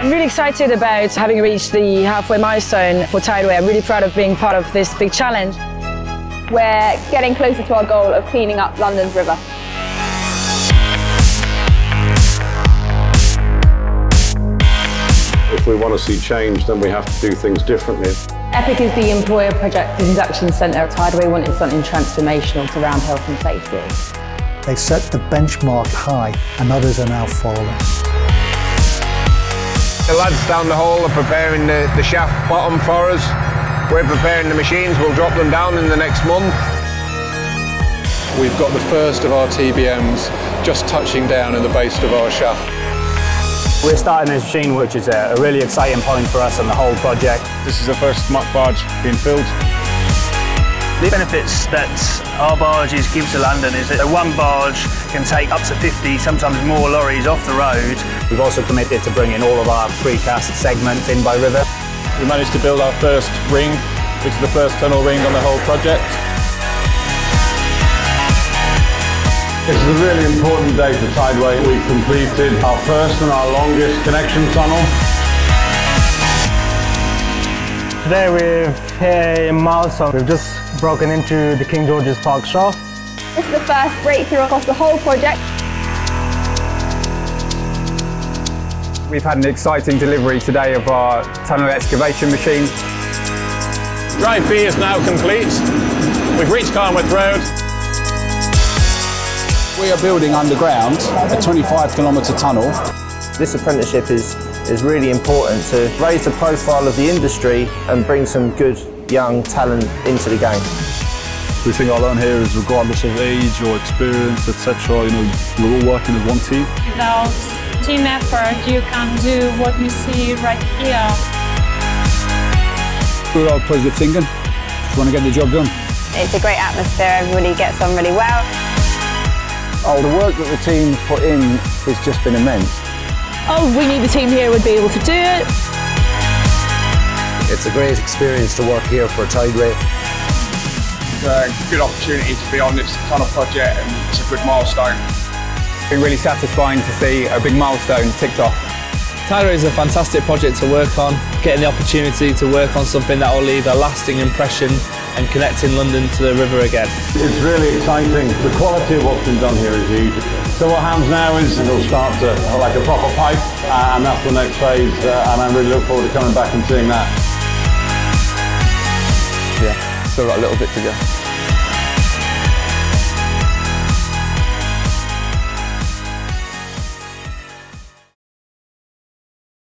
I'm really excited about having reached the halfway milestone for Tideway. I'm really proud of being part of this big challenge. We're getting closer to our goal of cleaning up London's river. If we want to see change, then we have to do things differently. EPIC is the Employer Project Induction Centre. At Tideway wanted something transformational to around health and safety. They've set the benchmark high and others are now following. The lads down the hall are preparing the, the shaft bottom for us. We're preparing the machines, we'll drop them down in the next month. We've got the first of our TBMs just touching down in the base of our shaft. We're starting this machine, which is a, a really exciting point for us and the whole project. This is the first muck barge being filled. The benefits that our barges give to London is that one barge can take up to 50, sometimes more lorries off the road. We've also committed to bringing all of our precast segments in by river. We managed to build our first ring, which is the first tunnel ring on the whole project. This is a really important day for Tideway. We've completed our first and our longest connection tunnel. Today we've hit a milestone. We've just broken into the King George's Park shaft. This is the first breakthrough across the whole project. We've had an exciting delivery today of our tunnel excavation machine. Drive B is now complete. We've reached Carnwath Road. We are building underground a 25 kilometre tunnel. This apprenticeship is, is really important to raise the profile of the industry and bring some good young talent into the game. Everything I learn here is regardless of age or experience, etc. You know, we're all working as one team. Without team effort, you can't do what you see right here. We're all positive thinking. Just want to get the job done. It's a great atmosphere. Everybody gets on really well. Oh, the work that the team put in has just been immense. Oh, we knew the team here would be able to do it. It's a great experience to work here for Tideway. It's a good opportunity to be on this tunnel project and it's a good milestone. It's been really satisfying to see a big milestone ticked off. Tideway is a fantastic project to work on, getting the opportunity to work on something that will leave a lasting impression and connecting London to the river again. It's really exciting. The quality of what's been done here is huge. So what happens now is it'll start to like a proper pipe uh, and that's the next phase uh, and I really look forward to coming back and seeing that. Yeah, still got a little bit to go.